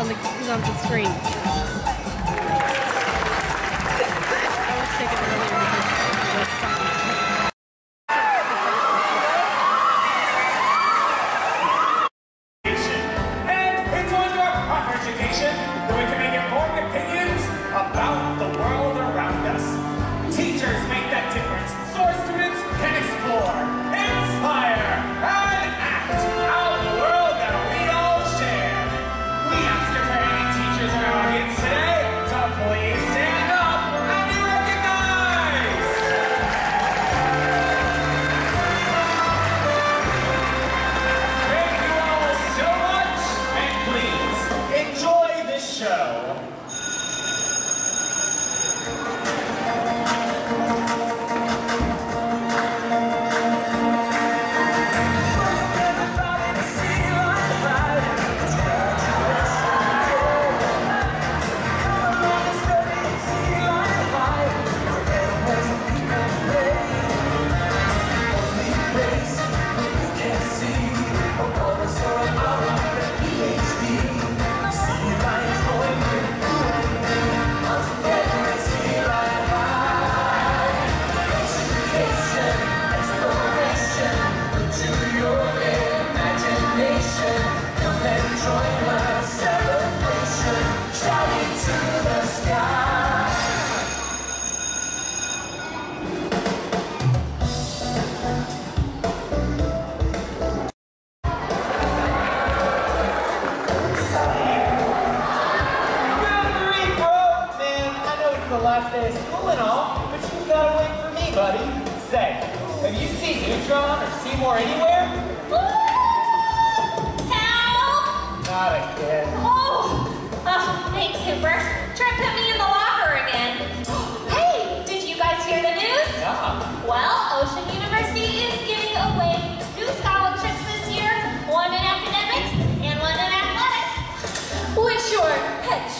on the on the screen.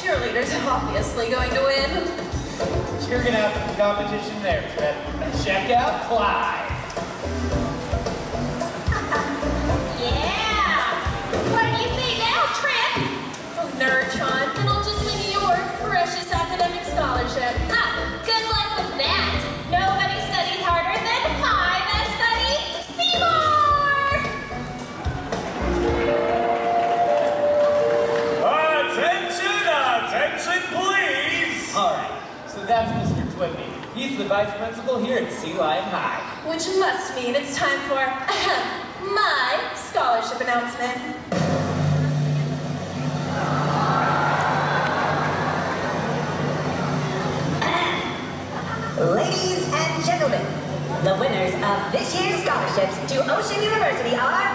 Cheerleader's obviously going to win. You're gonna have some competition there, Trip. Check out Clyde. Yeah! What do you say now, Trip? Oh, Nerdtron, then I'll just win your precious academic scholarship. Ah, good luck with that. Twimby. He's the vice principal here at Sea Lion High. Which must mean it's time for my scholarship announcement. Ladies and gentlemen, the winners of this year's scholarships to Ocean University are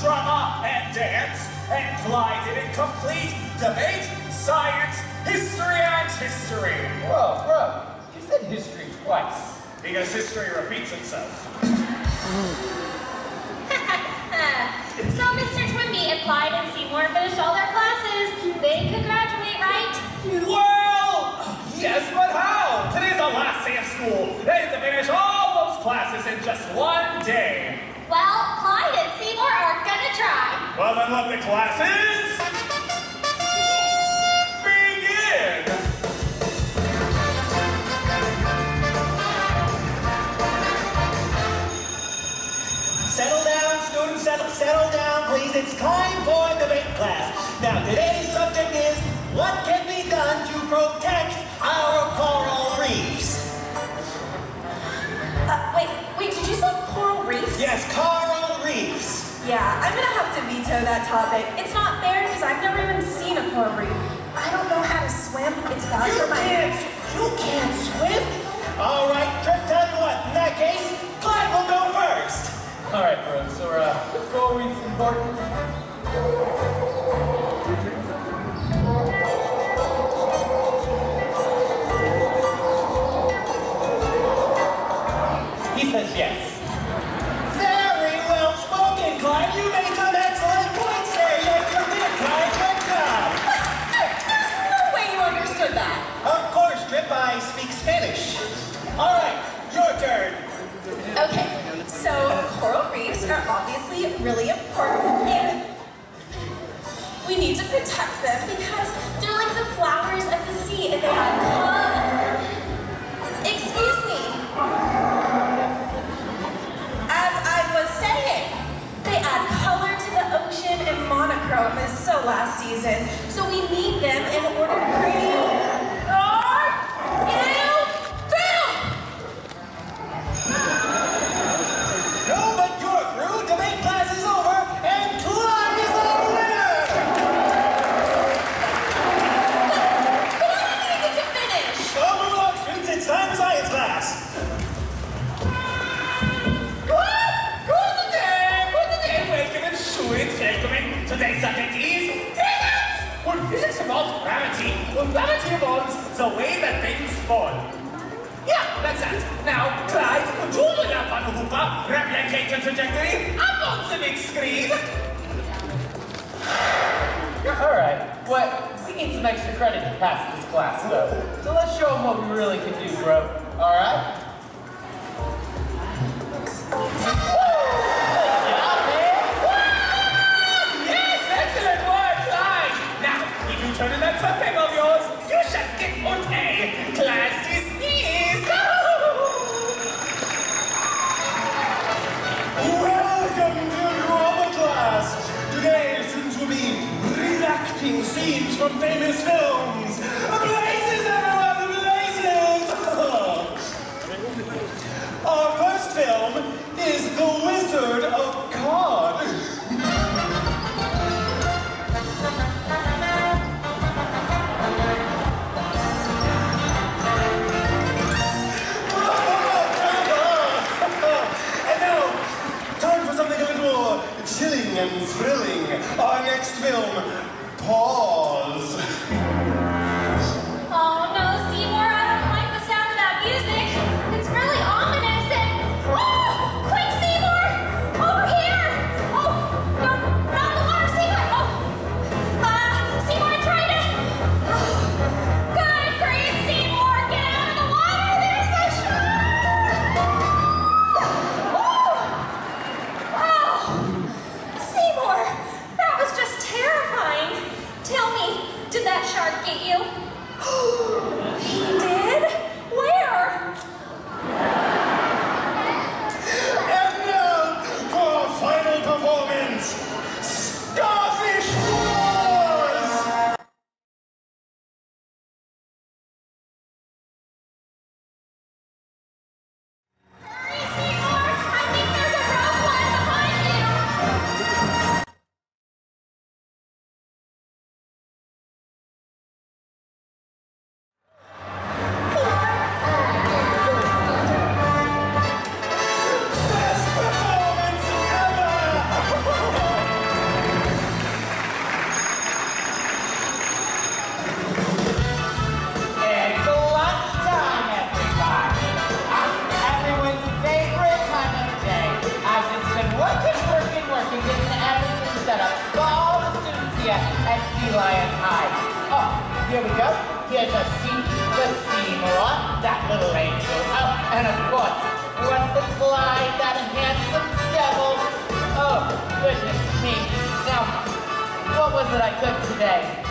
drama, and dance. And Clyde didn't complete debate, science, history, and history. Whoa, bro, you said history twice. Because history repeats itself. so, Mr. Twimby, if Clyde and Seymour finished all their classes, they could graduate, right? Well, yes, but how? Today's the last day of school. They have to finish all those classes in just one day. Well, Clyde and Seymour are gonna try. Well, then let the classes begin. Settle down, students, settle, settle down, please. It's time for debate class. Now, today's subject is what can be done to protect as coral reefs. Yeah, I'm gonna have to veto that topic. It's not fair because I've never even seen a coral reef. I don't know how to swim. It's bad for my... Can't, you can't swim? All right, Trip, tell you what, in that case, Clyde will go first. All right, bro, so uh, coral reef's important. here we go. Here's a seam, the seam along, that little angel up, and of course, wonderful fly that handsome devil. Oh, goodness me. Now, what was it I cooked today?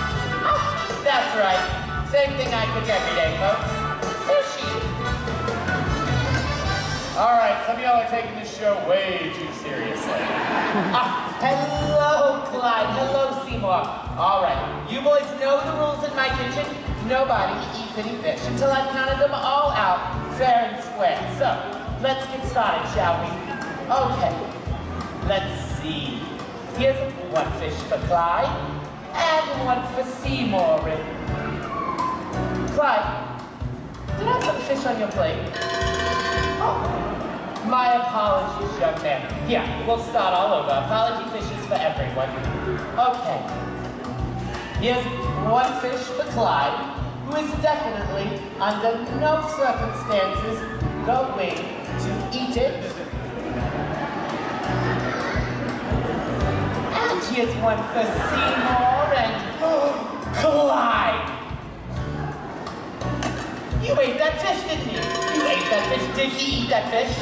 Oh, that's right. Same thing I cook every day, folks. All right, some of y'all are taking this show way too seriously. uh, hello, Clyde. Hello, Seymour. All right, you boys know the rules in my kitchen. Nobody eats any fish until I've counted them all out fair and square. So, let's get started, shall we? Okay, let's see. Here's one fish for Clyde and one for Seymour. Clyde, did I put fish on your plate? Oh. My apologies, young man. Yeah, we'll start all over. Apology fishes for everyone. Okay. Here's one fish for Clyde, who is definitely, under no circumstances, going to eat it. And here's one for Seymour and Clyde. You ate that fish, didn't you? You ate that fish. Did he eat that fish?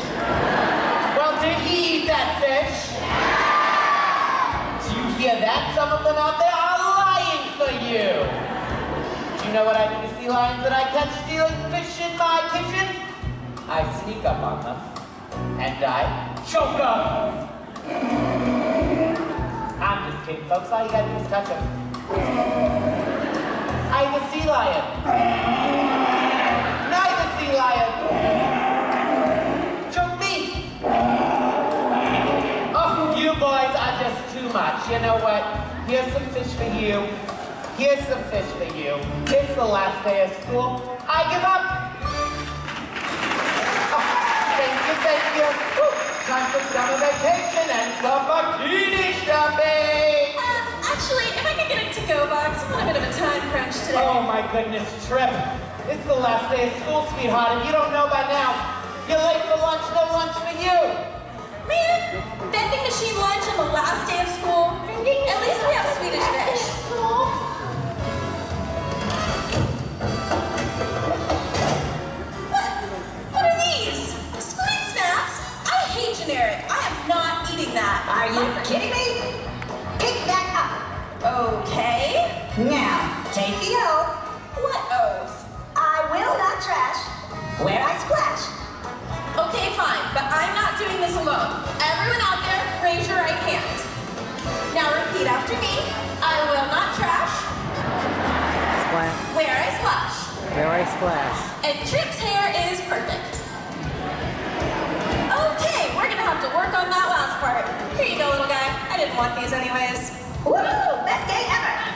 Well, did he eat that fish? Do you hear that? Some of them out there are lying for you. Do you know what I do to sea lions that I catch stealing fish in my kitchen? I sneak up on them, and I choke them. I'm just kidding, folks. All you gotta do is touch them. I'm a sea lion. Much. You know what? Here's some fish for you. Here's some fish for you. It's the last day of school. I give up. Oh, thank you, thank you. Woo, time for summer vacation and some bikini shopping. Um, actually, if I could get a to-go box, I'm on a bit of a time crunch today. Oh my goodness, Trip. It's the last day of school, sweetheart. If you don't know by now, you're late for lunch, no lunch for you. Man, vending machine lunch on the last day of school. At least we have Swedish fish. What? What are these? Squid snaps? I hate generic. I am not eating that. Are you kidding me? Pick that up. Okay. Now, take the oath. What doing. Everyone out there, raise your right hand. Now repeat after me. I will not trash Splash. where I splash. There I splash. And Trip's hair is perfect. Okay, we're gonna have to work on that last part. Here you go, little guy. I didn't want these anyways. Woo! Best day ever.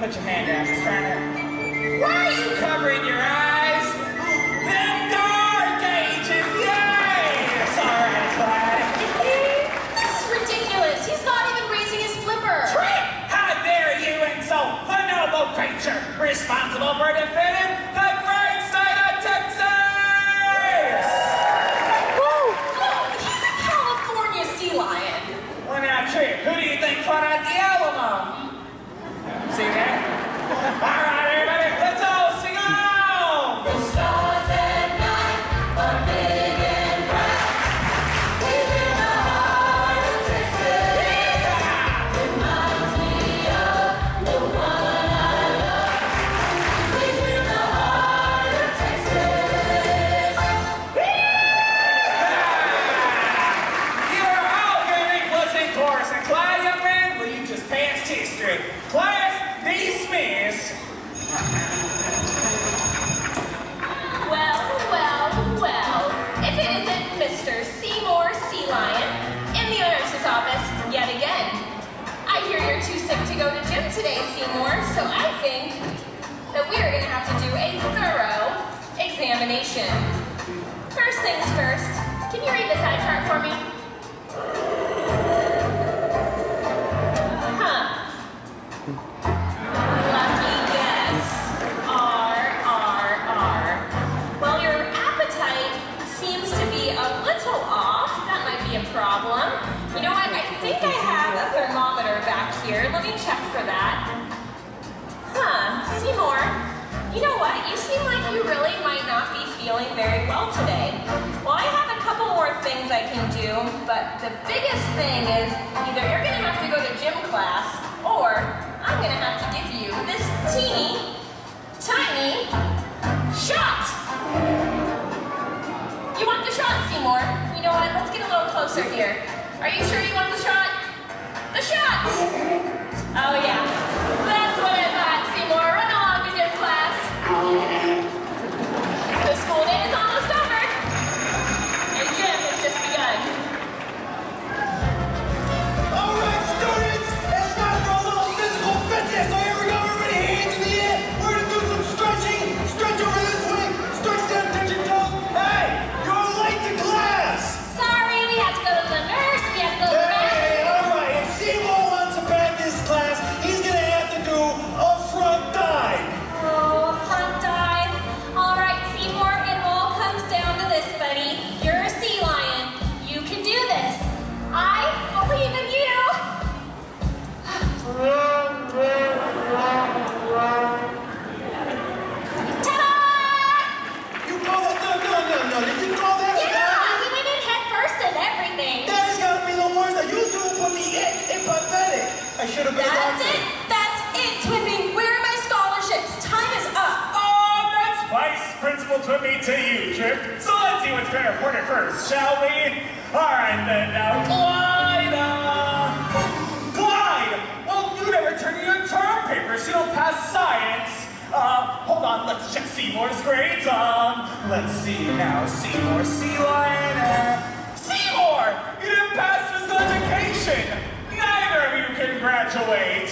Put your hand down. Just trying to. Why are you covering your eyes? The Dark Ages, yes! All right, Clyde. This is ridiculous. He's not even raising his flipper. Trick! How dare you insult the noble creature responsible for defending more, so I think that we are going to have to do a thorough examination. First things first, can you read the side chart for me? very well today. Well, I have a couple more things I can do, but the biggest thing is either you're gonna have to go to gym class or I'm gonna have to give you this teeny, tiny shot. You want the shot, Seymour? You know what, let's get a little closer here. Are you sure you want Seymour's great on. Let's see now, Seymour, sea lion. Seymour! You didn't pass physical education! Neither of you can graduate!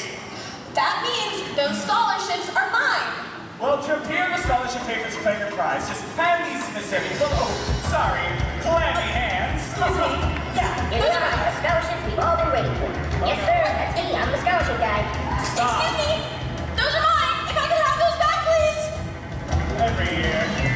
That means those scholarships are mine! Well, to appear the scholarship papers claim your prize, just hand these to Miss Evans. Oh, sorry, clammy hands. Excuse me. Yeah, here are the scholarships we've all been waiting for. Yes, sir, that's me. I'm the scholarship guy. Stop. Excuse me. every year.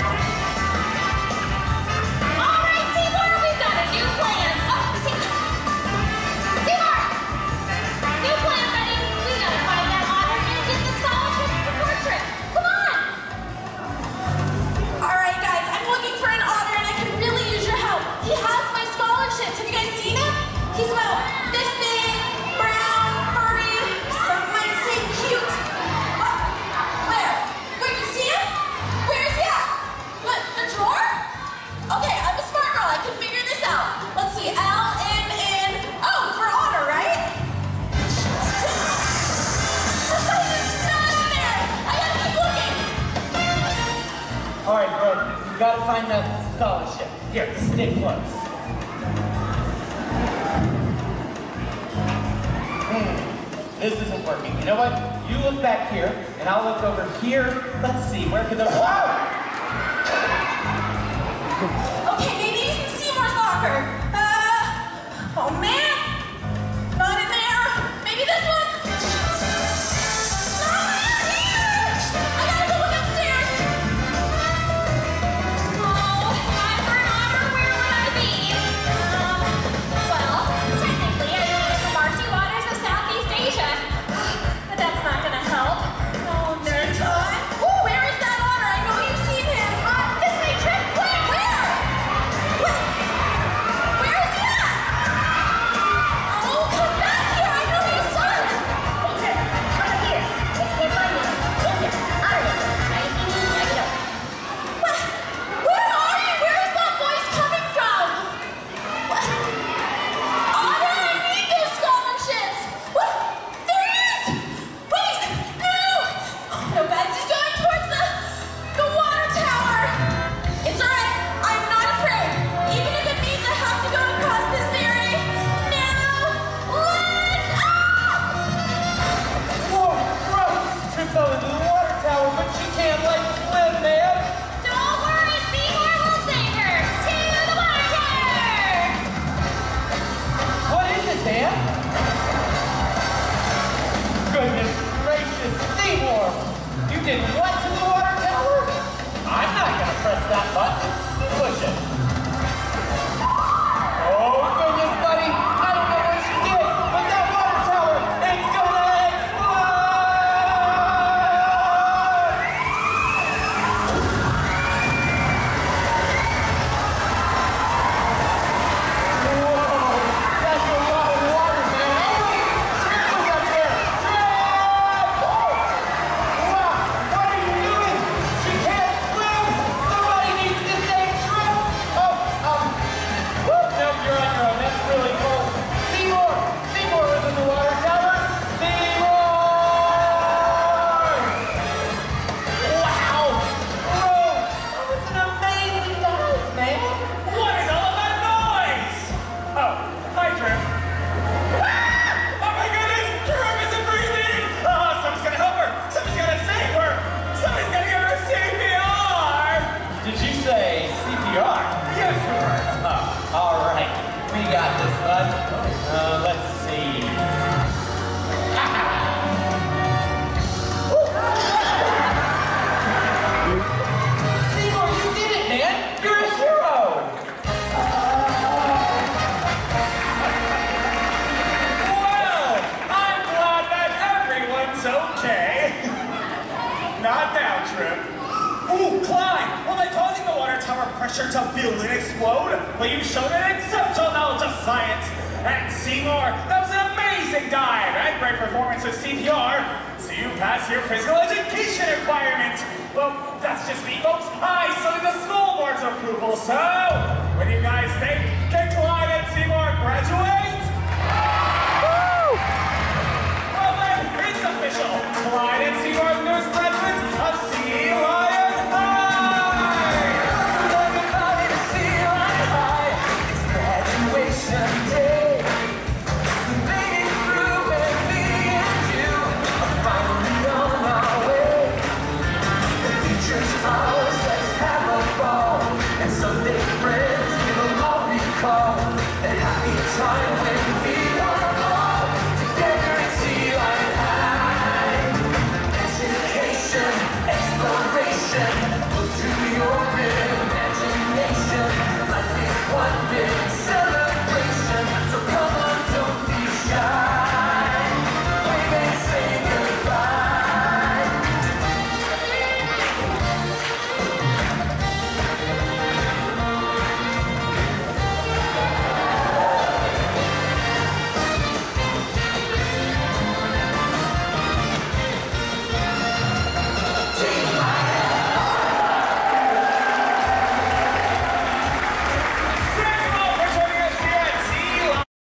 Hmm, this isn't working. You know what? You look back here, and I'll look over here. Let's see, where can the- Whoa! dive, and performance at CPR, so you pass your physical education requirement. Well, that's just me, folks. I signed the school board's approval, so what do you guys think? Can Clyde and Seymour graduate? Woo! Well then, it's official. Clyde and Seymour time.